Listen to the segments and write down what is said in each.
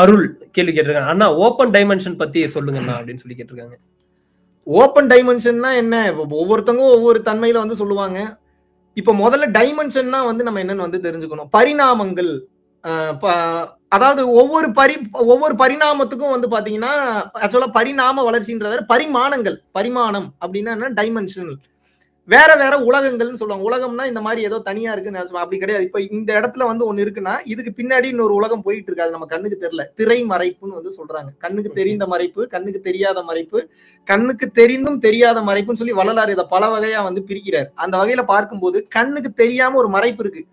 அருள் கேள்வி கேட்டிருக்காங்க. அண்ணா open dimension பத்தி சொல்லுங்கண்ணா அப்படின்னு சொல்லி கேட்டிருக்காங்க. ஓப்பன் டைமென்ஷன்னா என்ன? ஒவ்வொருத்தங்கும் ஒவ்வொருத்தவங்க ஒவ்வொரு தன்மையில வந்து சொல்லுவாங்க. இப்ப முதல்ல டைமென்ஷன்னா வந்து நம்ம என்னன்னு வந்து தெரிஞ்சுக்கணும். பரிணாமங்கள் அதாவது ஒவ்வொரு பரி ஒவ்வொரு பரிணாமத்துக்கும் வந்து பாத்தீங்கன்னா ஆக்சுவலா பரிணாம வளர்ச்சின்றத பரிமாணங்கள் பரிமாணம் அப்படின்னா என்ன? டைமென்ஷனல் வேற வேற உலகங்கள்னு சொல்லுவாங்க. உலகம்னா இந்த மாதிரி ஏதோ தனியா இருக்குன்னு அப்படி கிடையாது. இப்ப இந்த இடத்துல வந்து ஒண்ணு இருக்குன்னா இதுக்கு பின்னாடி இன்னொரு உலகம் போயிட்டு இருக்காது நம்ம கண்ணுக்கு தெரியல. திரை மறைப்புன்னு வந்து சொல்றாங்க. கண்ணுக்கு தெரிந்த மறைப்பு கண்ணுக்கு தெரியாத மறைப்பு கண்ணுக்கு தெரிந்தும் தெரியாத மறைப்புன்னு சொல்லி வள்ளலார் இதை பல வகையா வந்து பிரிக்கிறார். அந்த வகையில பார்க்கும்போது கண்ணுக்கு தெரியாம ஒரு மறைப்பு இருக்கு.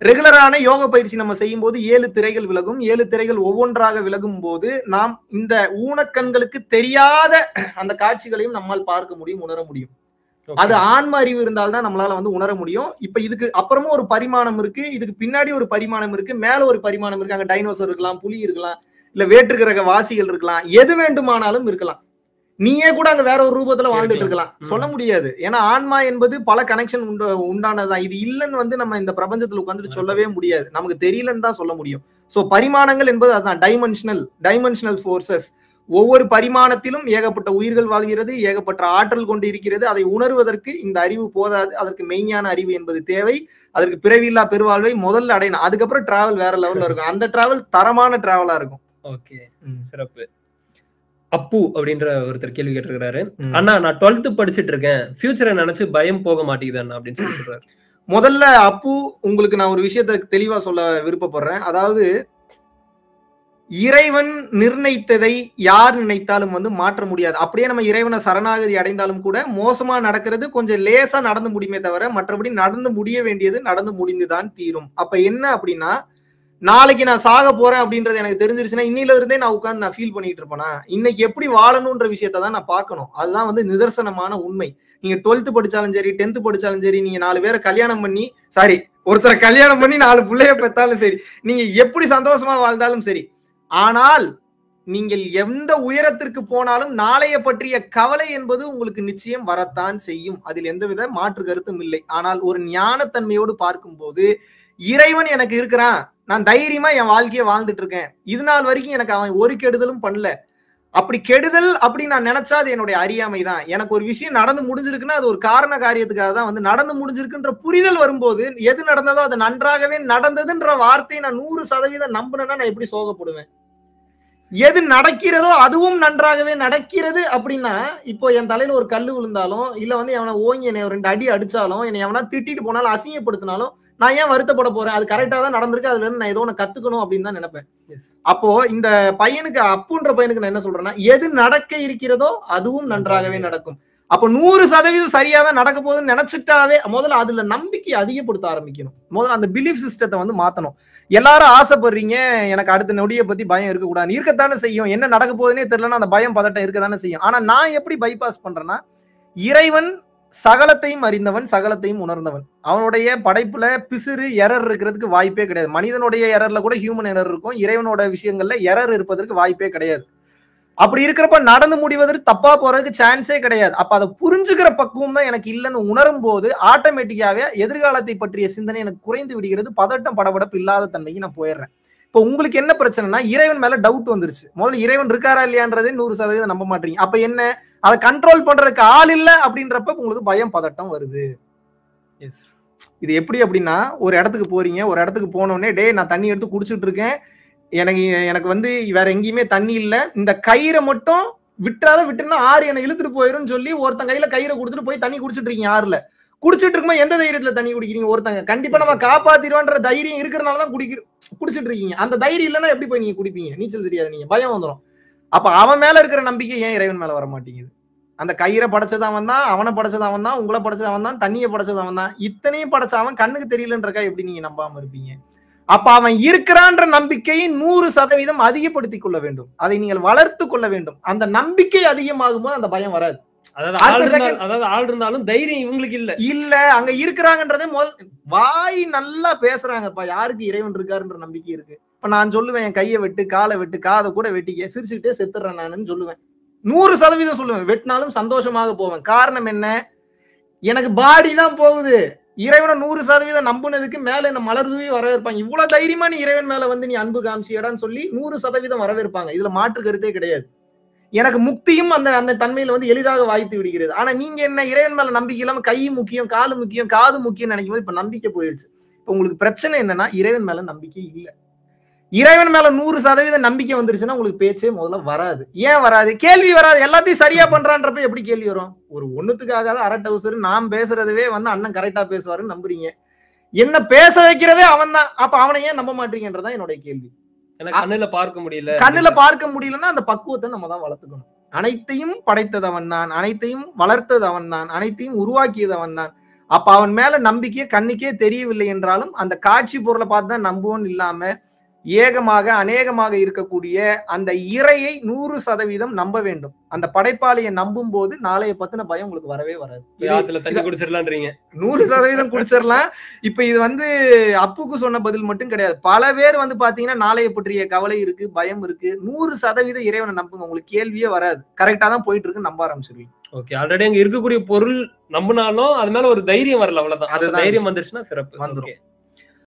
ரெகுலரான யோக பயிற்சி நம்ம செய்யும் போது ஏழு திரைகள் விலகும். ஏழு திரைகள் ஒவ்வொன்றாக விலகும் போது நாம் இந்த ஊனக்கண்களுக்கு தெரியாத அந்த காட்சிகளையும் நம்மால் பார்க்க முடியும் உணர முடியும். அது ஆன்ம அறிவு இருந்தால்தான் நம்மளால வந்து உணர முடியும். இப்ப இதுக்கு அப்புறமும் ஒரு பரிமாணம் இருக்கு. இதுக்கு பின்னாடி ஒரு பரிமாணம் இருக்கு. மேல ஒரு பரிமாணம் இருக்கு. அங்க டைனோசர் இருக்கலாம் புலி இருக்கலாம் இல்ல வேற்றுக்கிரக வாசிகள் இருக்கலாம். எது வேண்டுமானாலும் இருக்கலாம். நீயே கூட அங்க வேற ஒரு ரூபத்துல வாழ்ந்துட்டு இருக்கலாம். சொல்ல முடியாது. ஏன்னா ஆன்மா என்பது பல கனெக்ஷன் உண்டு உண்டானதுதான். இது இல்லைன்னு வந்து நம்ம இந்த பிரபஞ்சத்துல உட்காந்துட்டு சொல்லவே முடியாது. நமக்கு தெரியலன்னு தான் சொல்ல முடியும். சோ பரிமாணங்கள் என்பது அதுதான் டைமென்ஷனல் டைமென்ஷனல் ஃபோர்சஸ் ஒவ்வொரு பரிமாணத்திலும் ஏகப்பட்ட உயிர்கள் வாழ்கிறது ஏகப்பட்ட ஆற்றல் கொண்டு இருக்கிறது. அதை உணர்வதற்கு இந்த அறிவு போதாது. அதற்கு மெய்ஞான அறிவு என்பது தேவை. அதற்கு பிறவில்லா பெருவாழ்வை முதல்ல அடையணும். அதுக்கப்புறம் டிராவல் வேற லெவல்ல இருக்கும். அந்த டிராவல் தரமான டிராவலா இருக்கும். ஓகே. சிறப்பு. அப்பு அப்படின்ற ஒருத்தர் கேள்வி கேட்டிருக்கிறாரு. அண்ணா நான் டுவெல்த் படிச்சிட்டு இருக்கேன் ஃபியூச்சரை நினைச்சு பயம் போக மாட்டேங்குது அண்ணா அப்படின்னு சொல்லி சொல்றாரு. முதல்ல அப்பு உங்களுக்கு நான் ஒரு விஷயத்தை தெளிவா சொல்ல விருப்பப்படுறேன். அதாவது இறைவன் நிர்ணயித்ததை யார் நினைத்தாலும் வந்து மாற்ற முடியாது. அப்படியே நம்ம இறைவனை சரணாகதி அடைந்தாலும் கூட மோசமா நடக்கிறது கொஞ்சம் லேசா நடந்து முடியுமே தவிர மற்றபடி நடந்து முடிய வேண்டியது நடந்து முடிந்துதான் தீரும். அப்ப என்ன அப்படின்னா நாளைக்கு நான் சாக போறேன் அப்படின்றது எனக்கு தெரிஞ்சிருச்சுன்னா இன்னில இருந்தே நான் உட்கார்ந்து நான் ஃபீல் பண்ணிட்டு இருப்பேனா? இன்னைக்கு எப்படி வாழணும்ன்ற விஷயத்த தான் நான் பார்க்கணும். அதுதான் வந்து நிதர்சனமான உண்மை. நீங்க டுவெல்த் படிச்சாலும் சரி டென்த் படிச்சாலும் சரி நீங்க நாலு பேரை கல்யாணம் பண்ணி சாரி ஒருத்தரை கல்யாணம் பண்ணி நாலு பிள்ளைய பெற்றாலும் சரி நீங்க எப்படி சந்தோஷமா வாழ்ந்தாலும் சரி ஆனால் நீங்கள் எந்த உயரத்திற்கு போனாலும் நாளைய பற்றிய கவலை என்பது உங்களுக்கு நிச்சயம் வரத்தான் செய்யும். அதில் எந்தவித மாற்று கருத்தும் இல்லை. ஆனால் ஒரு ஞானத்தன்மையோடு பார்க்கும்போது இறைவன் எனக்கு இருக்கிறான். நான் தைரியமா என் வாழ்க்கையை வாழ்ந்துட்டு இருக்கேன். இது நாள் வரைக்கும் எனக்கு அவன் ஒரு கெடுதலும் பண்ணல. அப்படி கெடுதல் அப்படி நான் நினைச்சா அது என்னுடைய அறியாமை தான் எனக்கு ஒரு விஷயம் நடந்து முடிஞ்சிருக்குன்னா அது ஒரு காரண காரியத்துக்காக தான் வந்து நடந்து முடிஞ்சிருக்குன்ற புரிதல் வரும்போது எது நடந்ததோ அது நன்றாகவே நடந்ததுன்ற வார்த்தையை நான் நூறு சதவீதம் நம்பினேன்னா நான் எப்படி சோகப்படுவேன்? எது நடக்கிறதோ அதுவும் நன்றாகவே நடக்கிறது அப்படின்னா இப்போ என் தலையில ஒரு கல்லு விழுந்தாலும் இல்ல வந்து எவனை ஓங்கி என்னை ரெண்டு அடி அடிச்சாலும் என்னை எவனா திட்டிட்டு போனாலும் அசிங்கப்படுத்தினாலும் நான் ஏன் வருத்தப்பட போறேன்? அது கரெக்டா தான் நடந்திருக்கு. அதுல இருந்து நான் ஏதோ ஒன்று கத்துக்கணும் அப்படின்னு தான் நினைப்பேன். அப்போ இந்த பையனுக்கு அப்புன்ற பையனுக்கு நான் என்ன சொல்றேன்னா எது நடக்க இருக்கிறதோ அதுவும் நன்றாகவே நடக்கும். அப்போ நூறு சதவீதம் சரியா தான் நடக்க போகுதுன்னு நினைச்சிட்டாவே முதல்ல அதுல நம்பிக்கை அதிகப்படுத்த ஆரம்பிக்கணும். முதல்ல அந்த பிலீஃப் சிஸ்டத்தை வந்து மாத்தணும். எல்லாரும் ஆசைப்படுறீங்க எனக்கு அடுத்த நொடியை பத்தி பயம் இருக்கக்கூடாது இருக்கத்தானே செய்யும். என்ன நடக்க போகுதுன்னே தெரியலன்னா அந்த பயம் பதட்டம் இருக்கத்தானே செய்யும். ஆனா நான் எப்படி பைபாஸ் பண்றேன்னா இறைவன் சகலத்தையும் அறிந்தவன் சகலத்தையும் உணர்ந்தவன். அவனுடைய படைப்புல பிசிறு எரர் இருக்கிறதுக்கு வாய்ப்பே கிடையாது. மனிதனுடைய எரர்ல கூட ஹியூமன் எரர் இருக்கும். இறைவனோட விஷயங்கள்ல எரர் இருப்பதற்கு வாய்ப்பே கிடையாது. அப்படி இருக்கிறப்ப நடந்து முடிவதற்கு தப்பா போறதுக்கு சான்ஸே கிடையாது. அப்ப அதை புரிஞ்சுக்கிற பக்குவம் தான் எனக்கு இல்லைன்னு உணரும் போது ஆட்டோமேட்டிக்காவே எதிர்காலத்தை பற்றிய சிந்தனை எனக்கு குறைந்து விடுகிறது. பதட்டம் படபடப்பு இல்லாத தன்மைக்கு நான் போயிடுறேன். இப்போ உங்களுக்கு என்ன பிரச்சனைனா இறைவன் மேல டவுட் வந்துருச்சு. முதல்ல இறைவன் இருக்காரா இல்லையான்றதே நூறு சதவீதம் நம்ப மாட்டீங்க. அப்ப என்ன? அதை கண்ட்ரோல் பண்றதுக்கு ஆள் இல்ல அப்படின்றப்ப உங்களுக்கு பயம் பதட்டம் வருது. எஸ் இது எப்படி அப்படின்னா ஒரு இடத்துக்கு போறீங்க ஒரு இடத்துக்கு போனோடனே டே நான் தண்ணி எடுத்து குடிச்சிட்டு இருக்கேன். எனக்கு எனக்கு வந்து வேற எங்கேயுமே தண்ணி இல்ல. இந்த கயிறை மட்டும் விட்டுறாத விட்டுனா ஆறு என்னை இழுத்துட்டு போயிரும்னு சொல்லி ஒருத்தன் கையில கயிறை கொடுத்துட்டு போய் தண்ணி குடிச்சிட்டு இருக்கீங்க ஆறுல. குடிச்சிட்டு இருக்கும்போது எந்த தைரியத்துல தண்ணி குடிக்கிறீங்க ஒருத்தங்க? கண்டிப்பா நம்ம காப்பாத்திடுவான்ற தைரியம் இருக்கிறனால தான் குடிக்கிற குடிச்சிட்டு இருக்கீங்க. அந்த தைரியம் இல்லைன்னா எப்படி போய் நீங்க குடிப்பீங்க? நீச்சல் தெரியாது நீங்க. பயம் வந்துடும் அப்ப அவன் மேல இருக்கிற நம்பிக்கை ஏன் இறைவன் மேல வர மாட்டேங்குது அந்த கயிறை படைச்சது அவன் தான் அவனை படைச்சது அவன் தான் உங்களை படைச்சது அவன் தான் தண்ணியை படைச்சது அவன் தான். இத்தனையும் படைச்ச அவன் கண்ணுக்கு தெரியலன்றக்கா எப்படி நீங்க நம்பாம இருப்பீங்க? அப்ப அவன் இருக்கிறான்ற நம்பிக்கையை நூறு சதவீதம் அதிகப்படுத்தி கொள்ள வேண்டும். அதை நீங்கள் வளர்த்து கொள்ள வேண்டும். அந்த நம்பிக்கை அதிகமாகும் போது அந்த பயம் வராது. அதாவது ஆள் இருந்தாலும் தைரியம் இவங்களுக்கு இல்ல. இல்ல அங்க இருக்கிறாங்கன்றதே முதல் வாய் நல்லா பேசுறாங்கப்பா. யாருக்கு இறைவன் இருக்காருன்ற நம்பிக்கை இருக்கு. இப்ப நான் சொல்லுவேன் என் கையை வெட்டு காலை வெட்டு காதை கூட வெட்டிக்க சிரிச்சுக்கிட்டே செத்துறேன் நானுன்னு சொல்லுவேன். நூறு சதவீதம் சொல்லுவேன். வெட்டினாலும் சந்தோஷமாக போவேன். காரணம் என்ன? எனக்கு பாடி தான் போகுது. இறைவனை நூறு சதவீதம் நம்புனதுக்கு மேல என்ன மலர் தூவி வரவேற்பாங்க? இவ்வளவு தைரியமா நீ இறைவன் மேல வந்து நீ அன்பு காமிச்சியடான்னு சொல்லி நூறு சதவீதம் வரவேற்பாங்க. இதுல மாற்று கருத்தே கிடையாது. எனக்கு முக்தியும் அந்த அந்த தன்மையில வந்து எளிதாக வாய்த்து விடுகிறது. ஆனா நீங்க என்ன இறைவன் மேல நம்பிக்கை இல்லாம கை முக்கியம் காலு முக்கியம் காது முக்கியம் நினைக்கும் போது இப்ப நம்பிக்கை போயிருச்சு. இப்ப உங்களுக்கு பிரச்சனை என்னன்னா இறைவன் மேல நம்பிக்கை இல்ல. இறைவன் மேல நூறு சதவீதம் நம்பிக்கை வந்துருச்சுன்னா உங்களுக்கு பேச்சே முதல்ல வராது. ஏன் வராது? கேள்வி வராது. எல்லாத்தையும் சரியா பண்றான்றப்ப எப்படி கேள்வி வரும்? ஒரு ஒண்ணுத்துக்காக அரை டவுசர் நான் பேசுறதுவே வந்து அண்ணன் கரெக்டா பேசுவாருன்னு நம்புறீங்க. என்ன பேச வைக்கிறதே அவன் தான் அப்ப அவனை ஏன் நம்ப மாட்டீங்கன்றதான் என்னுடைய கேள்வி. கண்ணுல பார்க்க முடியல. கண்ணுல பார்க்க முடியலன்னா அந்த பக்குவத்தை நம்ம தான் வளர்த்துக்கணும். அனைத்தையும் படைத்தது அவன் தான் அனைத்தையும் வளர்த்தது அவன் தான் அனைத்தையும் உருவாக்கியது அவன் தான் அப்ப அவன் மேல நம்பிக்கை கண்ணுக்கே தெரியவில்லை என்றாலும் அந்த காட்சி பொருளை பார்த்து தான் நம்புவோம் இல்லாம ஏகமாக அநேகமாக இருக்கக்கூடிய அந்த இறையை நூறு சதவீதம் நம்ப வேண்டும். அந்த படைப்பாளியை நம்பும் போது நாளைய பத்தின பயம் உங்களுக்கு வரவே வராது. குடிச்சிடலான்றீங்க நூறு சதவீதம் குடிச்சிடலாம் இப்ப இது வந்து அப்புக்கு சொன்ன பதில் மட்டும் கிடையாது. பல பேர் வந்து பாத்தீங்கன்னா நாளைய பற்றிய கவலை இருக்கு பயம் இருக்கு. நூறு சதவீதம் இறைவனை நம்புங்க. உங்களுக்கு கேள்வியே வராது. கரெக்டா தான் போயிட்டு இருக்கு நம்ப ஆரம்பிச்சிருவீங்க. ஓகே. ஆல்ரெடி அங்க இருக்கக்கூடிய பொருள் நம்பினாலும் அது மேல ஒரு தைரியம் வரல அவ்வளவுதான். அதுதான் தைரியம் வந்துருச்சுன்னா சிறப்பு. வந்துரும். Okay.